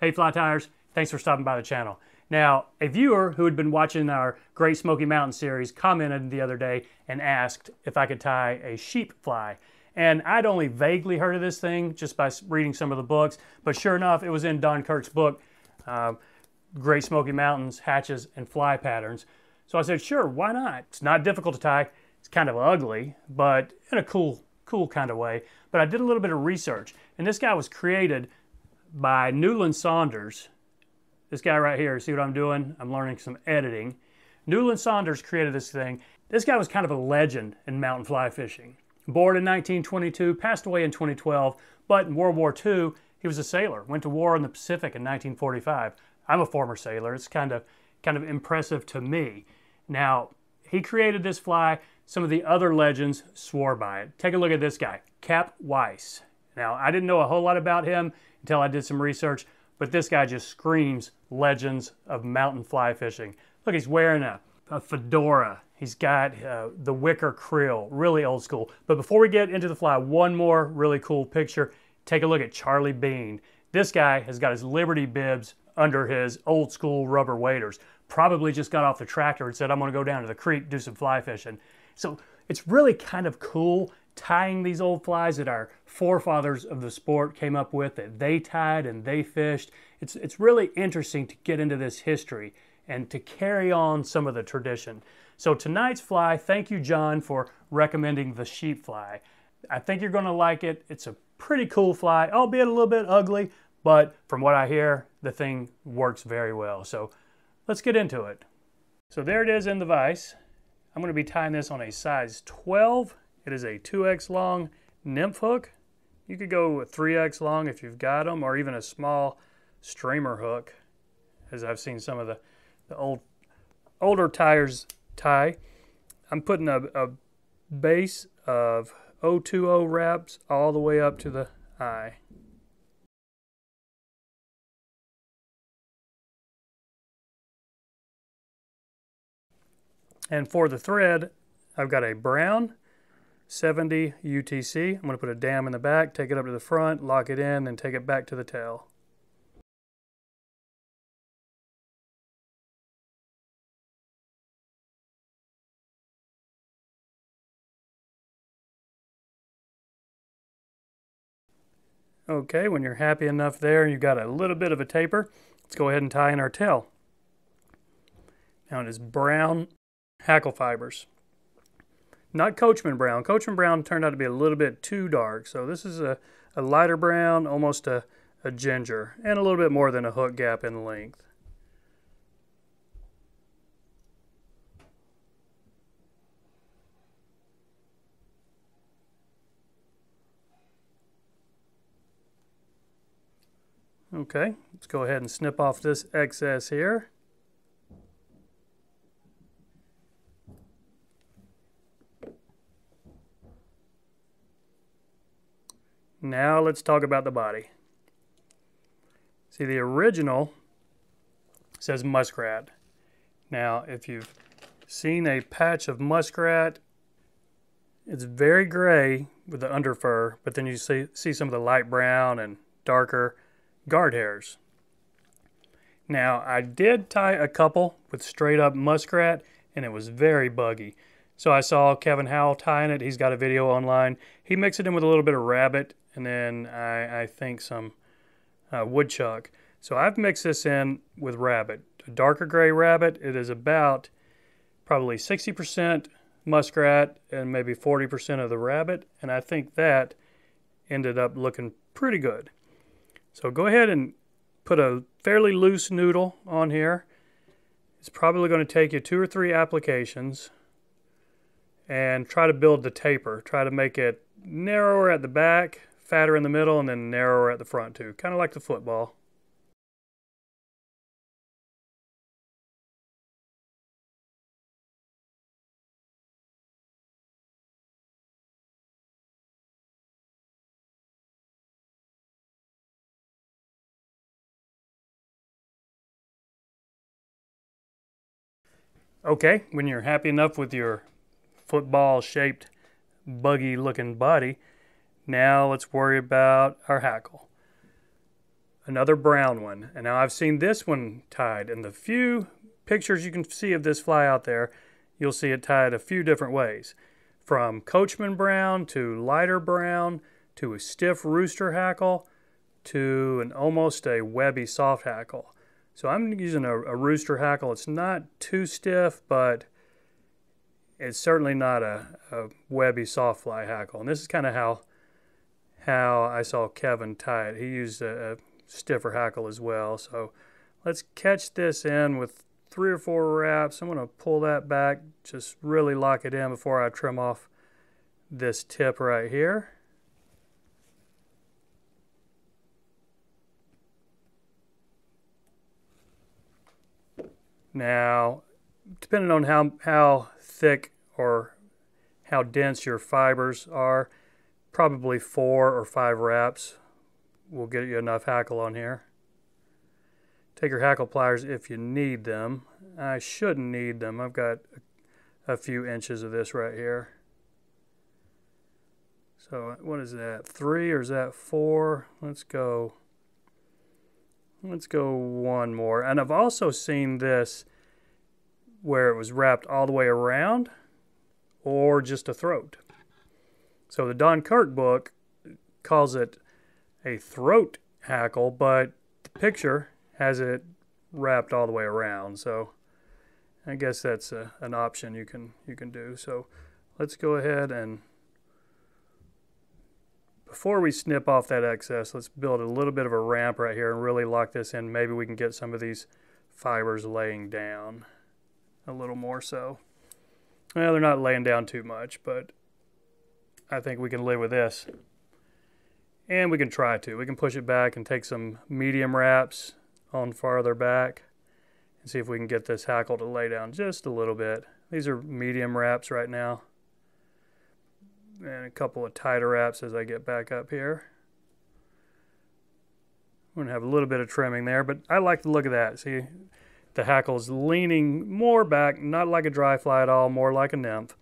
Hey Fly Tyers, thanks for stopping by the channel. Now, a viewer who had been watching our Great Smoky Mountain series commented the other day and asked if I could tie a sheep fly. And I'd only vaguely heard of this thing just by reading some of the books, but sure enough, it was in Don Kirk's book, uh, Great Smoky Mountains, Hatches, and Fly Patterns. So I said, sure, why not? It's not difficult to tie. It's kind of ugly, but in a cool, cool kind of way. But I did a little bit of research, and this guy was created by Newland Saunders. This guy right here, see what I'm doing? I'm learning some editing. Newland Saunders created this thing. This guy was kind of a legend in mountain fly fishing. Born in 1922, passed away in 2012, but in World War II, he was a sailor, went to war in the Pacific in 1945. I'm a former sailor. It's kind of, kind of impressive to me. Now, he created this fly. Some of the other legends swore by it. Take a look at this guy, Cap Weiss. Now, I didn't know a whole lot about him until I did some research, but this guy just screams legends of mountain fly fishing. Look, he's wearing a, a fedora. He's got uh, the wicker creel, really old school. But before we get into the fly, one more really cool picture. Take a look at Charlie Bean. This guy has got his Liberty bibs under his old school rubber waders. Probably just got off the tractor and said, I'm gonna go down to the creek, do some fly fishing. So it's really kind of cool tying these old flies that our forefathers of the sport came up with that they tied and they fished. It's, it's really interesting to get into this history and to carry on some of the tradition. So tonight's fly, thank you, John, for recommending the sheep fly. I think you're gonna like it. It's a pretty cool fly, albeit a little bit ugly, but from what I hear, the thing works very well. So let's get into it. So there it is in the vise. I'm gonna be tying this on a size 12 it is a 2x long nymph hook. You could go with 3x long if you've got them, or even a small streamer hook, as I've seen some of the, the old older tyers tie. I'm putting a, a base of 020 wraps all the way up to the eye. And for the thread, I've got a brown 70 UTC. I'm going to put a dam in the back, take it up to the front, lock it in, then take it back to the tail. Okay, when you're happy enough there, you've got a little bit of a taper, let's go ahead and tie in our tail. Now it is brown hackle fibers. Not Coachman brown. Coachman brown turned out to be a little bit too dark. So this is a, a lighter brown, almost a, a ginger, and a little bit more than a hook gap in length. Okay, let's go ahead and snip off this excess here. Now let's talk about the body. See, the original says muskrat. Now, if you've seen a patch of muskrat, it's very gray with the underfur, but then you see, see some of the light brown and darker guard hairs. Now, I did tie a couple with straight up muskrat, and it was very buggy. So I saw Kevin Howell tying it. He's got a video online. He mixed it in with a little bit of rabbit and then I, I think some uh, woodchuck. So I've mixed this in with rabbit. A darker gray rabbit, it is about probably 60% muskrat and maybe 40% of the rabbit, and I think that ended up looking pretty good. So go ahead and put a fairly loose noodle on here. It's probably going to take you two or three applications and try to build the taper. Try to make it narrower at the back fatter in the middle and then narrower at the front too, kind of like the football. Okay, when you're happy enough with your football shaped buggy looking body, now let's worry about our hackle. another brown one. And now I've seen this one tied. In the few pictures you can see of this fly out there, you'll see it tied a few different ways. From coachman brown to lighter brown to a stiff rooster hackle to an almost a webby soft hackle. So I'm using a, a rooster hackle. It's not too stiff, but it's certainly not a, a webby soft fly hackle. And this is kind of how how I saw Kevin tie it. He used a, a stiffer hackle as well. So let's catch this in with three or four wraps. I'm going to pull that back, just really lock it in before I trim off this tip right here. Now, depending on how, how thick or how dense your fibers are, probably four or five wraps will get you enough hackle on here. Take your hackle pliers if you need them. I shouldn't need them. I've got a few inches of this right here. So what is that? Three or is that four? Let's go. Let's go one more. And I've also seen this where it was wrapped all the way around or just a throat. So the Don Kirk book calls it a throat hackle, but the picture has it wrapped all the way around. So I guess that's a, an option you can you can do. So let's go ahead and before we snip off that excess, let's build a little bit of a ramp right here and really lock this in. Maybe we can get some of these fibers laying down a little more so. Well, they're not laying down too much, but I think we can live with this. And we can try to. We can push it back and take some medium wraps on farther back and see if we can get this hackle to lay down just a little bit. These are medium wraps right now. And a couple of tighter wraps as I get back up here. I'm going to have a little bit of trimming there, but I like the look of that. See, the hackle is leaning more back, not like a dry fly at all, more like a nymph.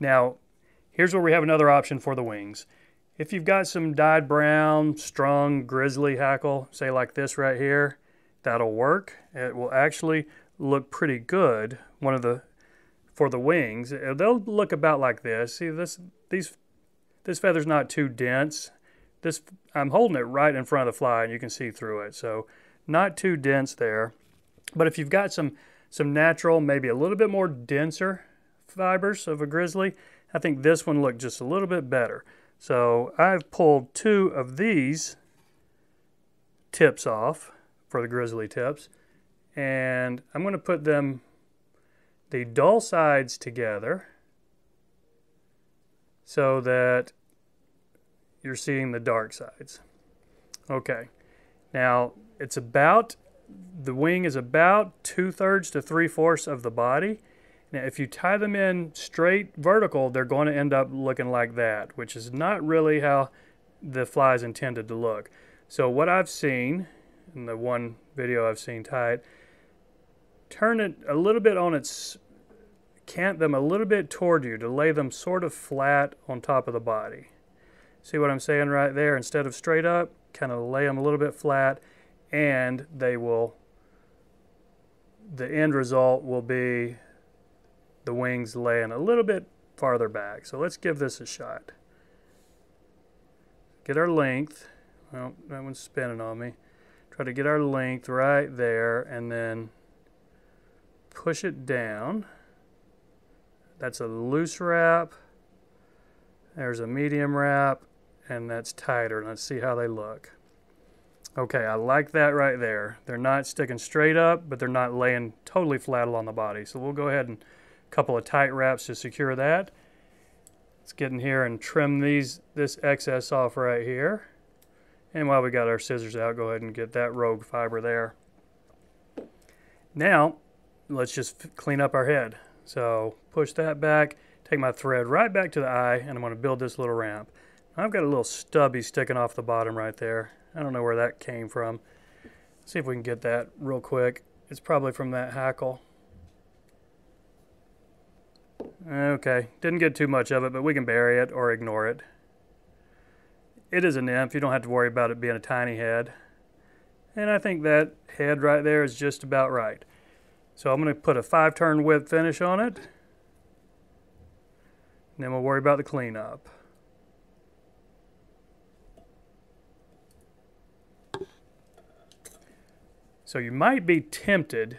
Now, here's where we have another option for the wings. If you've got some dyed brown, strong grizzly hackle, say like this right here, that'll work. It will actually look pretty good. One of the for the wings, uh, they'll look about like this. See this these this feather's not too dense. This I'm holding it right in front of the fly and you can see through it. So not too dense there. But if you've got some some natural, maybe a little bit more denser fibers of a grizzly, I think this one looked just a little bit better. So I've pulled two of these tips off for the grizzly tips and I'm going to put them the dull sides together so that you're seeing the dark sides. Okay, now it's about, the wing is about two thirds to three fourths of the body. Now, if you tie them in straight vertical, they're going to end up looking like that, which is not really how the fly is intended to look. So what I've seen in the one video I've seen tied, turn it a little bit on its, cant them a little bit toward you to lay them sort of flat on top of the body. See what I'm saying right there? Instead of straight up, kind of lay them a little bit flat and they will, the end result will be the wings laying a little bit farther back. So let's give this a shot. Get our length. Well, that one's spinning on me. Try to get our length right there and then push it down. That's a loose wrap. There's a medium wrap and that's tighter. Let's see how they look. Okay, I like that right there. They're not sticking straight up, but they're not laying totally flat along the body. So we'll go ahead and couple of tight wraps to secure that. Let's get in here and trim these this excess off right here. And while we got our scissors out, go ahead and get that rogue fiber there. Now, let's just clean up our head. So push that back, take my thread right back to the eye, and I'm going to build this little ramp. I've got a little stubby sticking off the bottom right there. I don't know where that came from. Let's see if we can get that real quick. It's probably from that hackle. Okay, didn't get too much of it, but we can bury it or ignore it. It is a nymph. You don't have to worry about it being a tiny head. And I think that head right there is just about right. So I'm going to put a five turn whip finish on it. And then we'll worry about the cleanup. So you might be tempted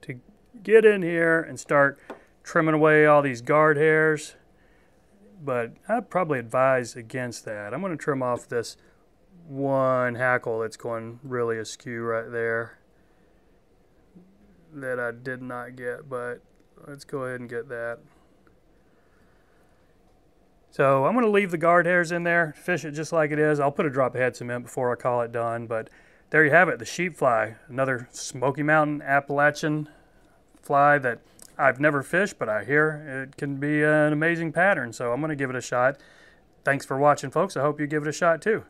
to get in here and start trimming away all these guard hairs, but I'd probably advise against that. I'm going to trim off this one hackle that's going really askew right there that I did not get, but let's go ahead and get that. So I'm going to leave the guard hairs in there, fish it just like it is. I'll put a drop of head cement before I call it done, but there you have it, the sheep fly, another Smoky Mountain Appalachian fly that I've never fished, but I hear it can be an amazing pattern, so I'm going to give it a shot. Thanks for watching, folks. I hope you give it a shot too.